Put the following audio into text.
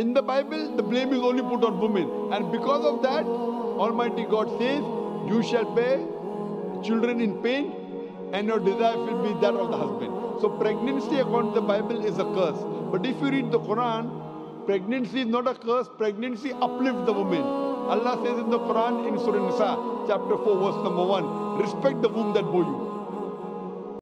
In the Bible, the blame is only put on women. And because of that, Almighty God says, You shall bear children in pain, and your desire will be that of the husband. So, pregnancy, according to the Bible, is a curse. But if you read the Quran, pregnancy is not a curse, pregnancy uplifts the woman. Allah says in the Quran in Surah Nisa, chapter 4, verse number 1, respect the womb that bore you.